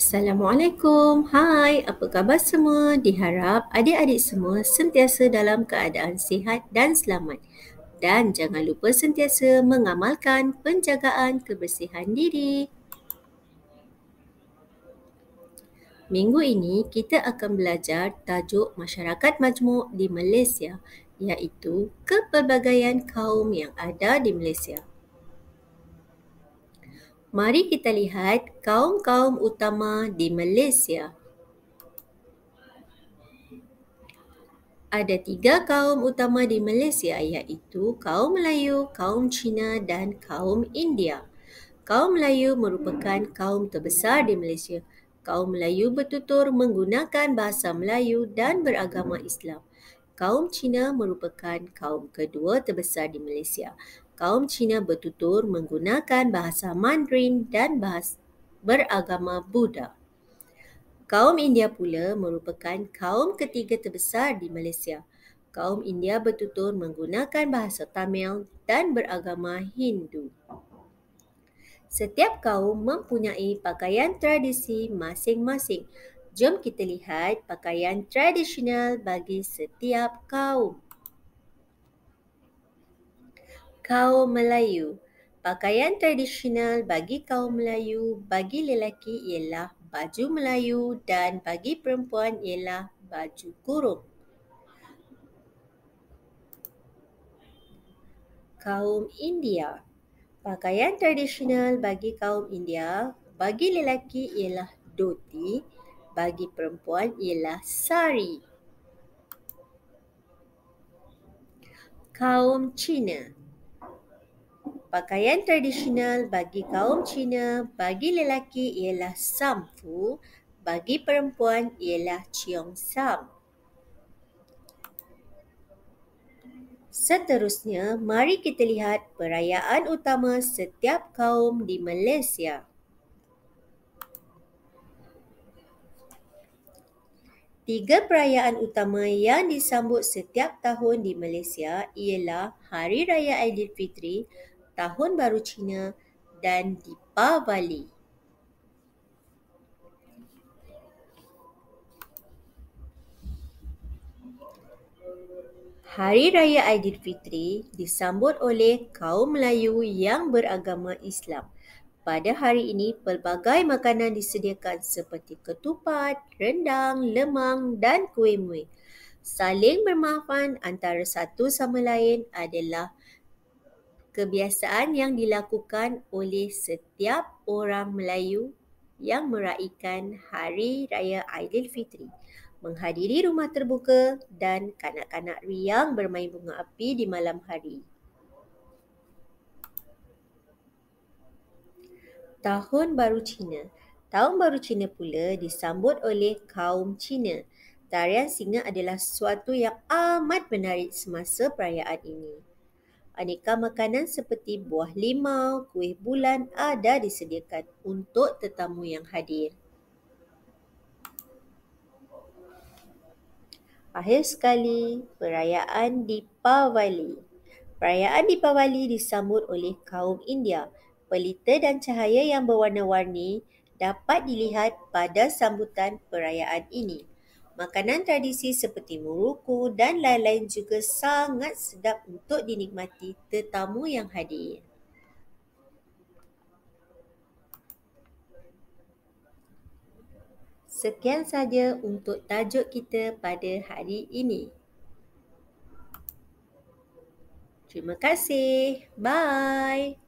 Assalamualaikum. Hai, apa khabar semua? Diharap adik-adik semua sentiasa dalam keadaan sihat dan selamat. Dan jangan lupa sentiasa mengamalkan penjagaan kebersihan diri. Minggu ini kita akan belajar tajuk masyarakat majmuk di Malaysia iaitu kepelbagaian kaum yang ada di Malaysia. Mari kita lihat kaum-kaum utama di Malaysia. Ada tiga kaum utama di Malaysia iaitu kaum Melayu, kaum Cina dan kaum India. Kaum Melayu merupakan kaum terbesar di Malaysia. Kaum Melayu bertutur menggunakan bahasa Melayu dan beragama Islam. Kaum Cina merupakan kaum kedua terbesar di Malaysia kaum Cina bertutur menggunakan bahasa Mandarin dan bahasa beragama Buddha. Kaum India pula merupakan kaum ketiga terbesar di Malaysia. Kaum India bertutur menggunakan bahasa Tamil dan beragama Hindu. Setiap kaum mempunyai pakaian tradisi masing-masing. Jom kita lihat pakaian tradisional bagi setiap kaum kaum Melayu. Pakaian tradisional bagi kaum Melayu bagi lelaki ialah baju Melayu dan bagi perempuan ialah baju kurung. Kaum India. Pakaian tradisional bagi kaum India bagi lelaki ialah dhoti, bagi perempuan ialah sari. Kaum Cina. Pakaian tradisional bagi kaum Cina bagi lelaki ialah samfu, bagi perempuan ialah ciong sam. Seterusnya, mari kita lihat perayaan utama setiap kaum di Malaysia. Tiga perayaan utama yang disambut setiap tahun di Malaysia ialah Hari Raya Aidilfitri, Tahun Baru Cina dan Deepavali. Hari Raya Aidilfitri disambut oleh kaum Melayu yang beragama Islam. Pada hari ini, pelbagai makanan disediakan seperti ketupat, rendang, lemang dan kuih muih. Saling bermaafan antara satu sama lain adalah kebiasaan yang dilakukan oleh setiap orang Melayu yang meraihkan Hari Raya Aidilfitri menghadiri rumah terbuka dan kanak-kanak riang bermain bunga api di malam hari. Tahun Baru Cina Tahun Baru Cina pula disambut oleh kaum Cina. Tarian singa adalah sesuatu yang amat menarik semasa perayaan ini aneka makanan seperti buah limau, kuih bulan ada disediakan untuk tetamu yang hadir. Akhir sekali, perayaan Deepavali. Perayaan Deepavali disambut oleh kaum India. Pelita dan cahaya yang berwarna-warni dapat dilihat pada sambutan perayaan ini. Makanan tradisi seperti muruku dan lain-lain juga sangat sedap untuk dinikmati tetamu yang hadir. Sekian saja untuk tajuk kita pada hari ini. Terima kasih. Bye.